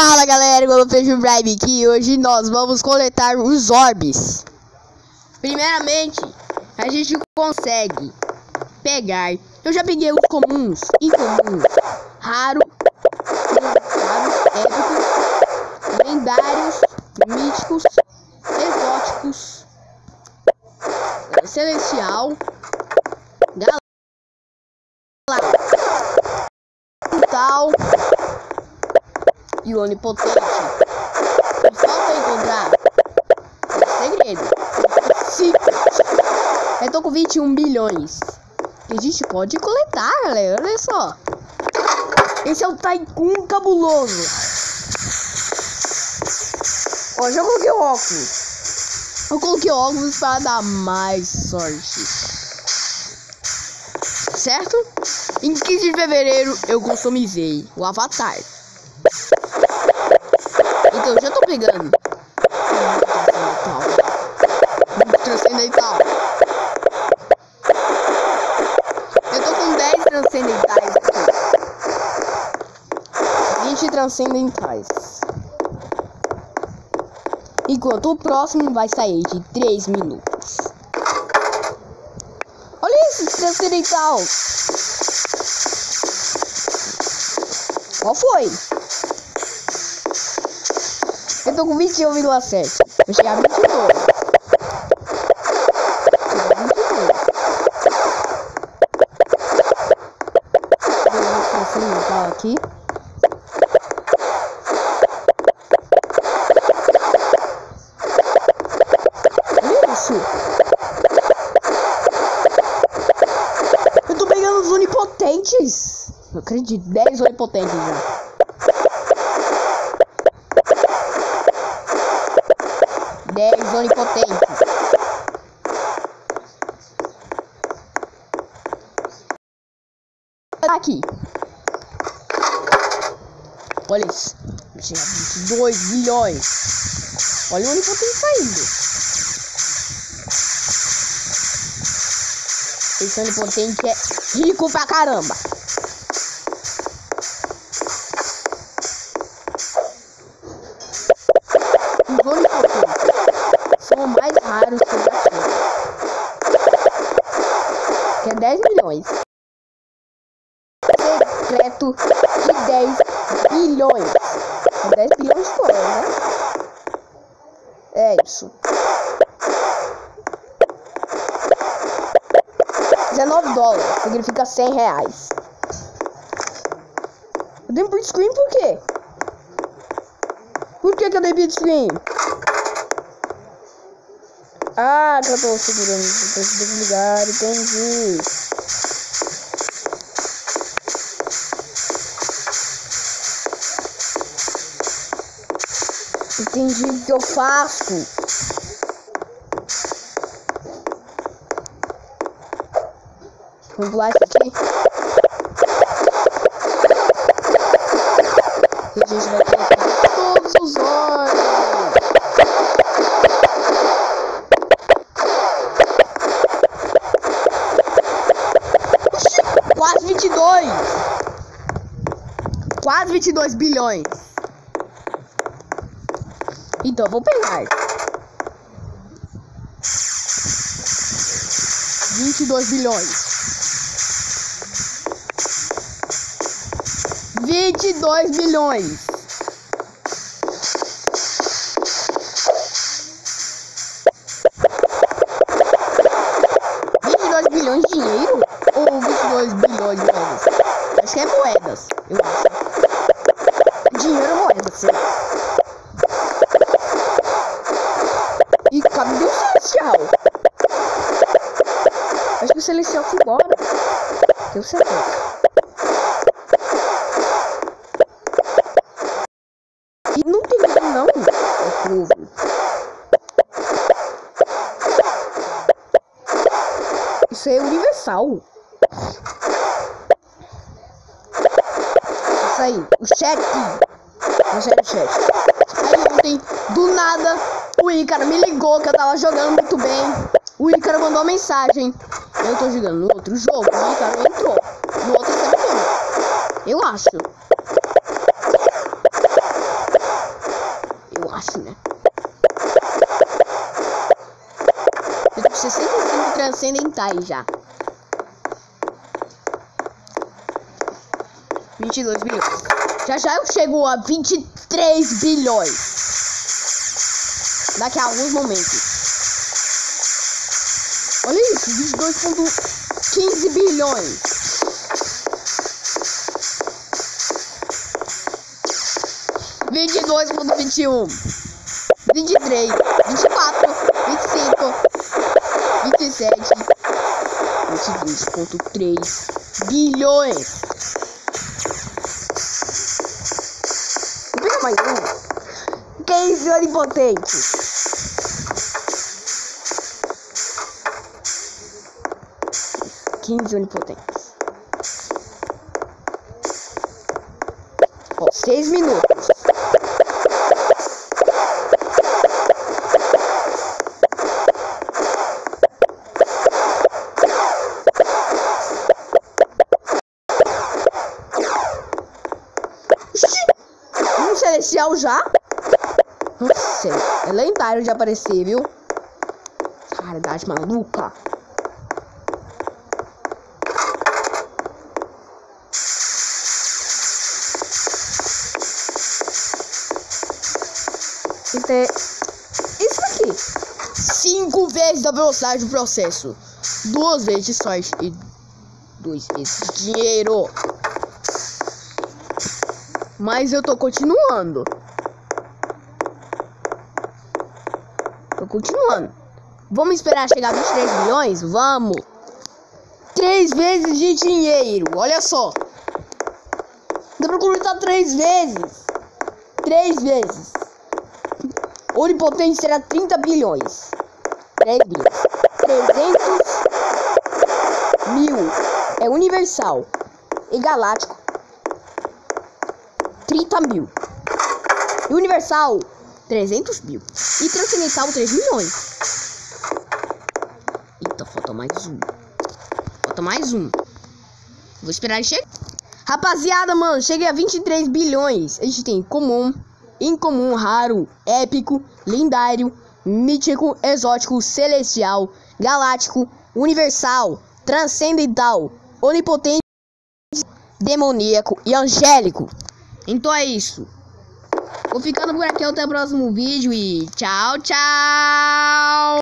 Fala galera, Feijão Bribe aqui hoje nós vamos coletar os orbes. Primeiramente, a gente consegue pegar. Eu já peguei os comuns, incomuns, raro, raro, épicos, lendários, míticos, exóticos, celestial, galáctico, tal e o onipotente. E falta encontrar o segredo. Secret. Eu tô com 21 bilhões. E a gente pode coletar, galera. Olha só. Esse é o Tycoon cabuloso. Ó, já coloquei o óculos. Eu coloquei o óculos para dar mais sorte. Certo? Em 15 de fevereiro eu customizei o avatar. Eu já tô pegando. Transcendental. Eu tô com 10 transcendentais aqui. 20 transcendentais. Enquanto o próximo vai sair de 3 minutos. Olha esse transcendental. Qual foi? Eu tô com 21,7. Vou chegar a 22. Chegar a 22. aqui. Isso. Eu tô pegando os onipotentes. Não acredito. 10 onipotentes. Dez onipotentes. Aqui. Olha isso. Tinha 22 bilhões. Olha o onipotente saindo. Esse onipotente é rico pra caramba. Secreto de 10 bilhões. É 10 bilhões dólares, né? É isso. 19 dólares. Significa 100 reais. Eu dei um print screen por quê? Por que, que eu dei print screen? Ah, que eu tô segurando. Eu tenho que desligar, entendi. Entendi o que eu faço. Vamos pular aqui. E a gente vai colocar todos os olhos. Quase 22. Quase 22 bilhões. Então eu vou pegar. 22 bilhões. 22 bilhões. Vinte e dois bilhões de dinheiro? Ou 22 bilhões de moedas? Acho que é moedas, eu acho. Dinheiro é moeda, sim. E cadê o celestial? Acho que o embora. Tenho certeza. E não tem não. É. Isso é universal. Isso aí, o chat. Não sei o chat. Aí ontem, do nada, o Ícaro me ligou que eu tava jogando muito bem. O Ícaro mandou mensagem. Eu tô jogando no outro jogo, o cara entrou. No outro servidor. Eu acho. Eu acho, né? Eu tô com 65 transcendentais já. 22 bilhões. Já já eu chego a 23 bilhões. Daqui a alguns momentos. 22,15 bilhões. Vinte e dois ponto vinte e um, vinte e três, vinte e quatro, vinte e cinco, vinte e sete, vinte e dois ponto três bilhões. Pega mais um. Quem é impotente? 15 onipotentes. Ó, 6 minutos. Um celestial já? Não. É lendário de aparecer, viu? Raridade maluca. É... Isso aqui. Cinco vezes a velocidade do processo. Duas vezes sorte e duas vezes dinheiro. Mas eu tô continuando. Tô continuando. Vamos esperar chegar a 23 milhões? Vamos. Três vezes de dinheiro. Olha só. Dá pra completar três vezes. Três vezes. Onipotente será 30 bilhões. 3 bilhões. 300 mil. É universal. E galáctico. 30 mil. E Universal, 300 mil. E Transcendental, 3 milhões. Eita, falta mais um. Falta mais um. Vou esperar ele chegar. Rapaziada, mano, cheguei a 23 bilhões. A gente tem comum, incomum, raro, épico, lendário, mítico, exótico, celestial, galáctico, universal, transcendental, onipotente, demoníaco e angélico. Então é isso. Vou ficando por aqui até o próximo vídeo e tchau, tchau!